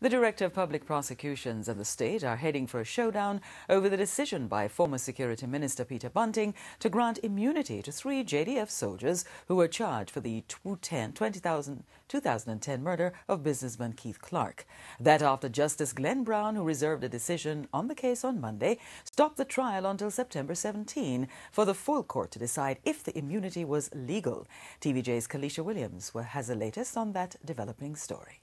The Director of Public Prosecutions and the state are heading for a showdown over the decision by former Security Minister Peter Bunting to grant immunity to three JDF soldiers who were charged for the 2010 murder of businessman Keith Clarke. That after Justice Glenn Brown, who reserved a decision on the case on Monday, stopped the trial until September 17 for the full court to decide if the immunity was legal. TVJ's Kalisha Williams has the latest on that developing story.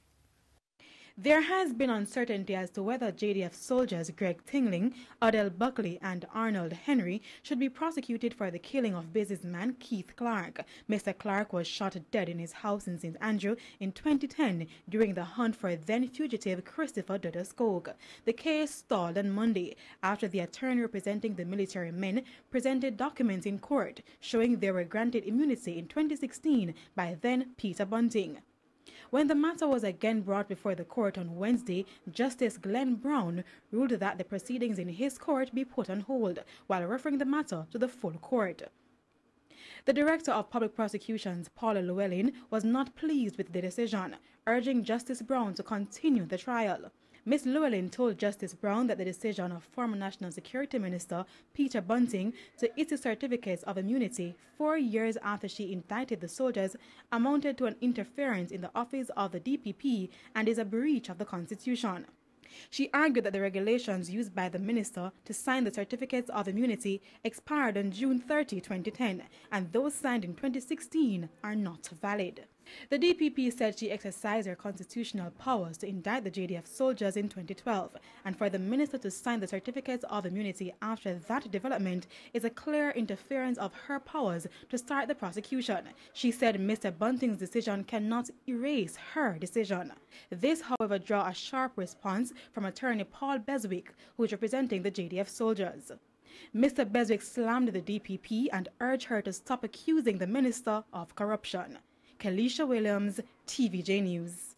There has been uncertainty as to whether JDF soldiers Greg Tingling, Odell Buckley, and Arnold Henry should be prosecuted for the killing of businessman Keith Clarke. Mr. Clarke was shot dead in his house in St. Andrew in 2010 during the hunt for then fugitive Christopher Dudus Coke. The case stalled on Monday after the attorney representing the military men presented documents in court showing they were granted immunity in 2016 by then Peter Bunting. When the matter was again brought before the court on Wednesday, Justice Glenn Brown ruled that the proceedings in his court be put on hold while referring the matter to the full court. The Director of Public Prosecutions, Paula Llewellyn, was not pleased with the decision, urging Justice Brown to continue the trial. Ms. Llewellyn told Justice Brown that the decision of former National Security Minister Peter Bunting to issue certificates of immunity four years after she indicted the soldiers amounted to an interference in the office of the DPP and is a breach of the Constitution. She argued that the regulations used by the minister to sign the certificates of immunity expired on June 30, 2010, and those signed in 2016 are not valid. The DPP said she exercised her constitutional powers to indict the JDF soldiers in 2012, and for the minister to sign the certificates of immunity after that development is a clear interference of her powers to start the prosecution. She said Mr. Bunting's decision cannot erase her decision. This, however, drew a sharp response from attorney Paul Beswick, who is representing the JDF soldiers. Mr. Beswick slammed the DPP and urged her to stop accusing the minister of corruption. Kalisha Williams, TVJ News.